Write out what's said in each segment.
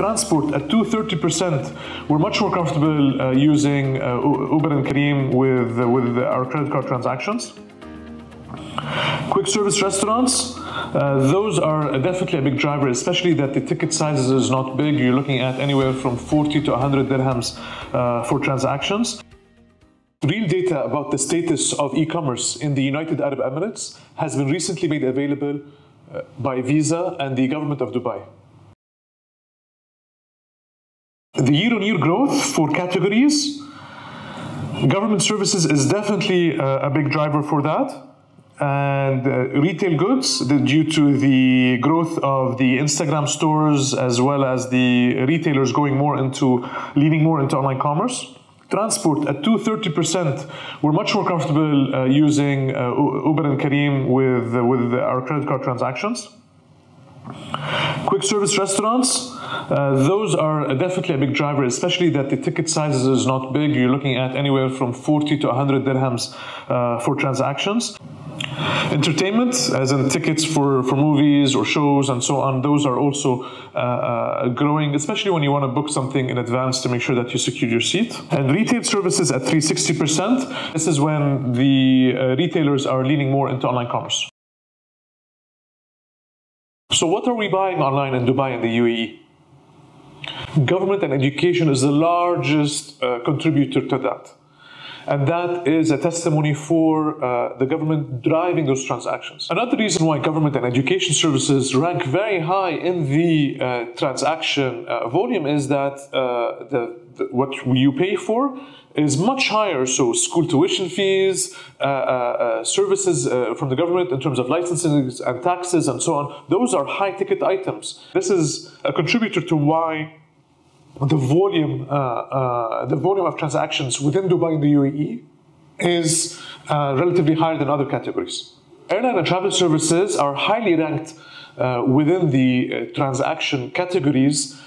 Transport at 230%, we're much more comfortable uh, using uh, Uber and Careem with, uh, with our credit card transactions. Quick service restaurants, uh, those are definitely a big driver, especially that the ticket sizes is not big. You're looking at anywhere from 40 to 100 dirhams uh, for transactions. Real data about the status of e-commerce in the United Arab Emirates has been recently made available uh, by Visa and the government of Dubai. The year-on-year growth for categories, government services is definitely uh, a big driver for that and uh, retail goods the, due to the growth of the Instagram stores as well as the retailers going more into leaning more into online commerce. Transport at 230%, we're much more comfortable uh, using uh, Uber and Careem with, with our credit card transactions. Quick service restaurants, uh, those are definitely a big driver, especially that the ticket sizes is not big. You're looking at anywhere from 40 to 100 dirhams uh, for transactions. Entertainment, as in tickets for, for movies or shows and so on, those are also uh, uh, growing, especially when you want to book something in advance to make sure that you secure your seat. And retail services at 360%. This is when the uh, retailers are leaning more into online commerce. So, what are we buying online in Dubai and the UAE? Government and education is the largest uh, contributor to that and that is a testimony for uh, the government driving those transactions. Another reason why government and education services rank very high in the uh, transaction uh, volume is that uh, the, the, what you pay for is much higher. So school tuition fees, uh, uh, services from the government in terms of licensing and taxes and so on, those are high ticket items. This is a contributor to why the volume, uh, uh, the volume of transactions within Dubai and the UAE is uh, relatively higher than other categories. Airline and travel services are highly ranked within the transaction categories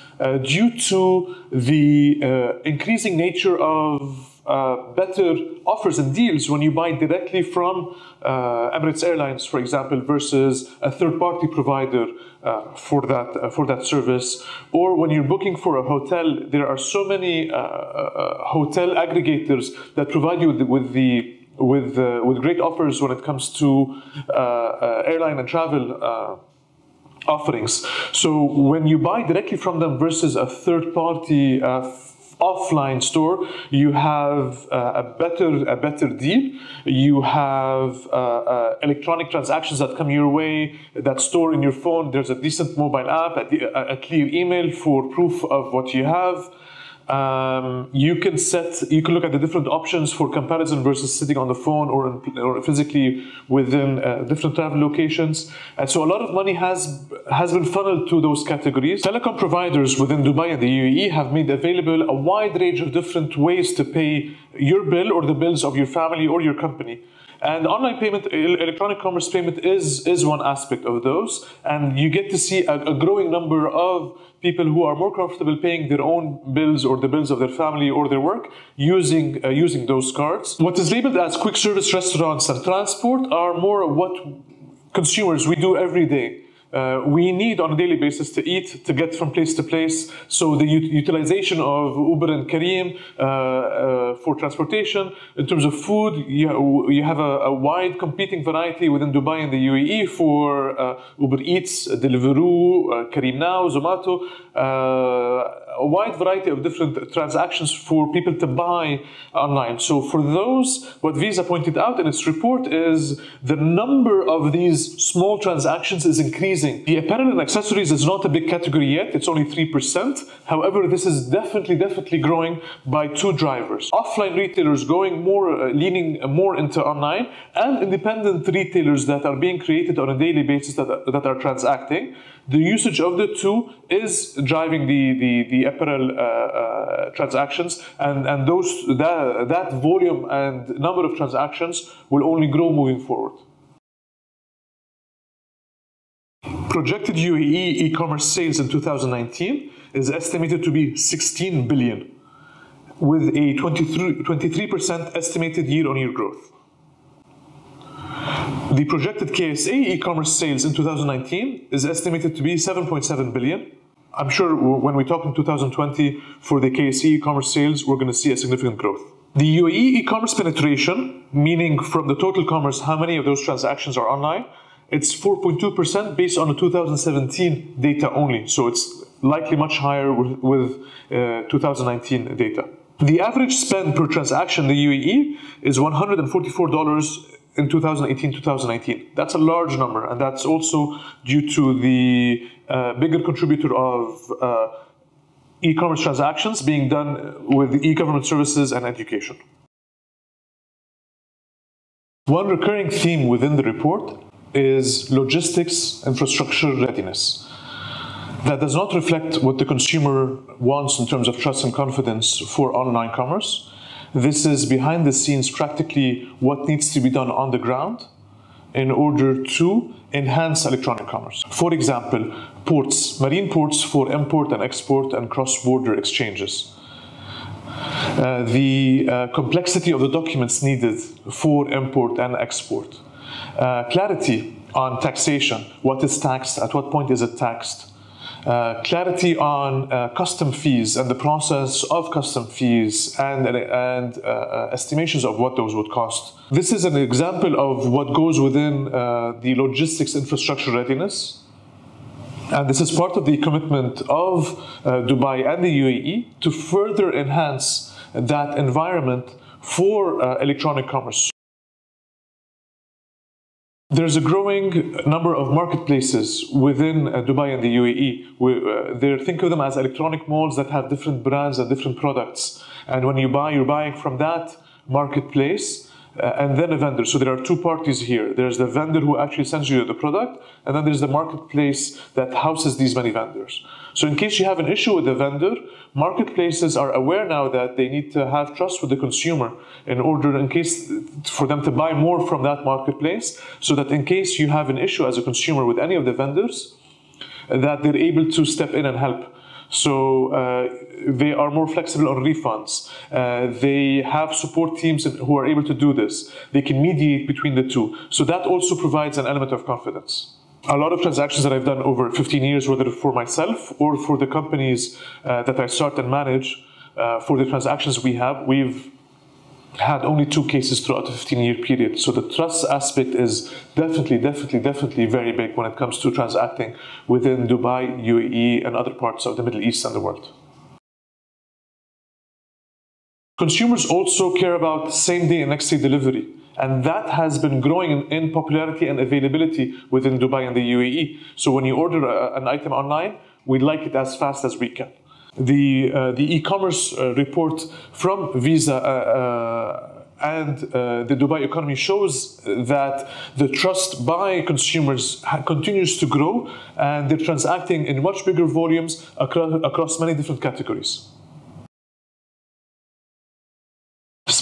due to the increasing nature of uh, better offers and deals when you buy directly from uh, Emirates Airlines, for example, versus a third-party provider uh, for that uh, for that service. Or when you're booking for a hotel, there are so many uh, hotel aggregators that provide you with the, with with, great offers when it comes to airline and travel offerings. So when you buy directly from them versus a third party uh, offline store, you have uh, a better a better deal. You have uh, uh, electronic transactions that come your way that store in your phone. There's a decent mobile app, a, a clear email for proof of what you have. Um, you can set, you can look at the different options for comparison versus sitting on the phone or, in, or physically within uh, different travel locations. And so a lot of money has has been funneled to those categories. Telecom providers within Dubai and the UAE have made available a wide range of different ways to pay your bill or the bills of your family or your company. And online payment, electronic commerce payment is, is one aspect of those. And you get to see a, a growing number of people who are more comfortable paying their own bills or the bills of their family or their work using, uh, using those cards. What is labeled as quick service restaurants and transport are more what consumers we do every day uh, we need on a daily basis to eat, to get from place to place. So the utilization of Uber and Careem uh, uh, for transportation, in terms of food, you, you have a, a, wide competing variety within Dubai and the UAE for uh, Uber Eats, Deliveroo, uh, Careem Now, Zomato, uh, a wide variety of different transactions for people to buy online. So for those, what Visa pointed out in its report is the number of these small transactions is increasing. The apparel and accessories is not a big category yet, it's only 3%. However, this is definitely, definitely growing by two drivers. Offline retailers going more, uh, leaning more into online, and independent retailers that are being created on a daily basis that, that are transacting the usage of the two is driving the, the, the apparel uh, uh, transactions and, and those that, that volume and number of transactions will only grow moving forward. Projected UAE e-commerce sales in 2019 is estimated to be 16 billion with a 23% estimated year-on-year growth. The projected KSA e-commerce sales in 2019 is estimated to be 7.7 billion I'm sure when we talk in 2020 for the KSA e-commerce sales, we're going to see a significant growth. The UAE e-commerce penetration, meaning from the total commerce, how many of those transactions are online, it's 4.2% based on the 2017 data only. So it's likely much higher with, with uh, 2019 data. The average spend per transaction in the UAE is $144 in 2018 2019. That's a large number, and that's also due to the uh, bigger contributor of uh, e commerce transactions being done with e government services and education. One recurring theme within the report is logistics infrastructure readiness. That does not reflect what the consumer wants in terms of trust and confidence for online commerce this is behind the scenes practically what needs to be done on the ground in order to enhance electronic commerce. For example, ports, marine ports for import and export and cross-border exchanges. Uh, the uh, complexity of the documents needed for import and export. Uh, clarity on taxation, what is taxed, at what point is it taxed, uh, clarity on uh, custom fees and the process of custom fees and, and uh, uh, estimations of what those would cost. This is an example of what goes within uh, the logistics infrastructure readiness. And this is part of the commitment of Dubai and the UAE to further enhance that environment for electronic commerce. There's a growing number of marketplaces within uh, Dubai and the UAE. We, uh, they think of them as electronic malls that have different brands and different products. And when you buy, you're buying from that marketplace uh, and then a vendor. So there are two parties here. There's the vendor who actually sends you the product, and then there's the marketplace that houses these many vendors. So in case you have an issue with the vendor, marketplaces are aware now that they need to have trust with the consumer in order, in case for them to buy more from that marketplace, so that in case you have an issue as a consumer with any of the vendors, that they're able to step in and help. So uh, they are more flexible on refunds. Uh, they have support teams who are able to do this. They can mediate between the two. So that also provides an element of confidence. A lot of transactions that I've done over 15 years, whether for myself or for the companies uh, that I start and manage, uh, for the transactions we have, we've had only two cases throughout a 15 year period. So the trust aspect is definitely, definitely, definitely very big when it comes to transacting within Dubai, UAE, and other parts of the Middle East and the world. Consumers also care about same day and next day delivery. And that has been growing in, popularity and availability within Dubai and the UAE. So when you order a, an item online, we like it as fast as we can the, uh, the e-commerce uh, report from Visa uh, and uh, the Dubai economy shows that the trust by consumers continues to grow and they're transacting in much bigger volumes across many different categories.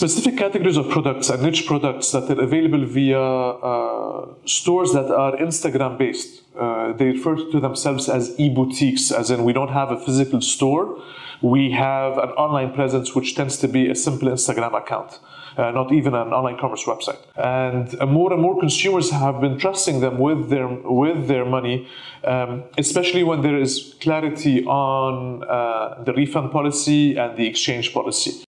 Specific categories of products and niche products that are available via uh, stores that are Instagram based. Uh, they refer to themselves as e-boutiques, as in we don't have a physical store. We have an online presence which tends to be a simple Instagram account. Uh, not even an online commerce website. And uh, more and more consumers have been trusting them with their with their money, um, especially when there is clarity on uh, the refund policy and the exchange policy.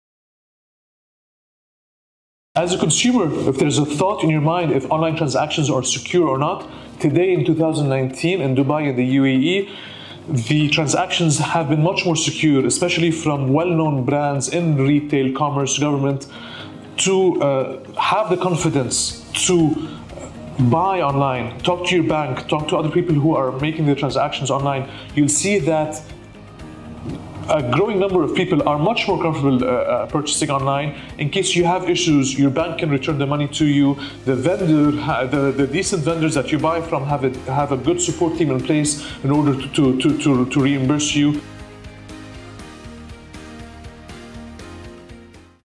As a consumer, if there's a thought in your mind if online transactions are secure or not, today in 2019 in Dubai and the UAE, the transactions have been much more secure, especially from well-known brands in retail, commerce, government, to uh, have the confidence to buy online, talk to your bank, talk to other people who are making the transactions online. You'll see that a growing number of people are much more comfortable uh, uh, purchasing online. In case you have issues, your bank can return the money to you. The vendor, the, the decent vendors that you buy from have a, have a good support team in place in order to, to, to, to reimburse you.